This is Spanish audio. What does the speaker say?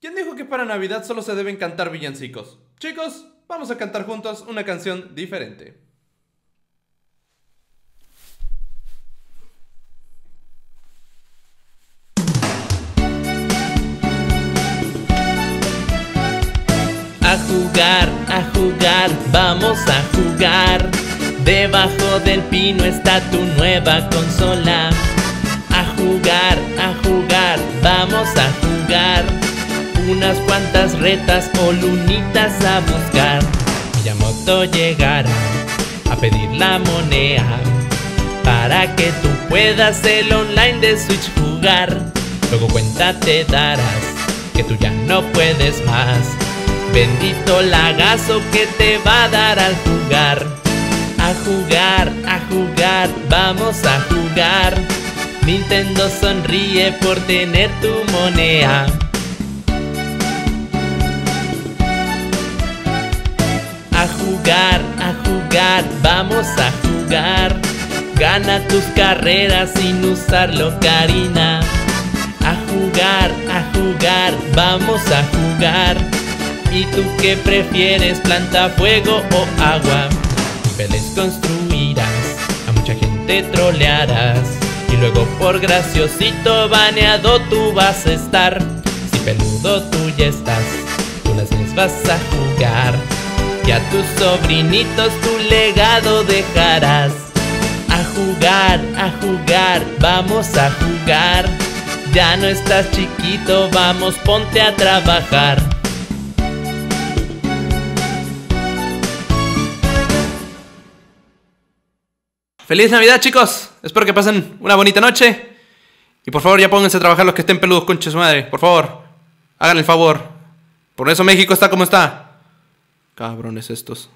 ¿Quién dijo que para Navidad solo se deben cantar villancicos? Chicos, vamos a cantar juntos una canción diferente. A jugar, a jugar, vamos a jugar. Debajo del pino está tu nueva consola. A jugar, a jugar, vamos a jugar. Unas cuantas retas o lunitas a buscar. Miyamoto llegará a pedir la moneda para que tú puedas el online de Switch jugar. Luego cuenta te darás que tú ya no puedes más. Bendito lagazo que te va a dar al jugar. A jugar, a jugar, vamos a jugar. Nintendo sonríe por tener tu moneda. Vamos a jugar. Gana tus carreras sin usarlo, Karina. A jugar, a jugar, vamos a jugar. ¿Y tú qué prefieres, planta, fuego o agua? Niveles construirás, a mucha gente trolearás. Y luego por graciosito baneado tú vas a estar. Si peludo tú ya estás, tú las vas a jugar. Y a tus sobrinitos tu legado dejarás. A jugar, a jugar, vamos a jugar. Ya no estás chiquito, vamos, ponte a trabajar. ¡Feliz Navidad, chicos! Espero que pasen una bonita noche. Y por favor, ya pónganse a trabajar los que estén peludos, conche su madre. Por favor, hagan el favor. Por eso México está como está. Cabrones estos.